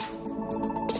した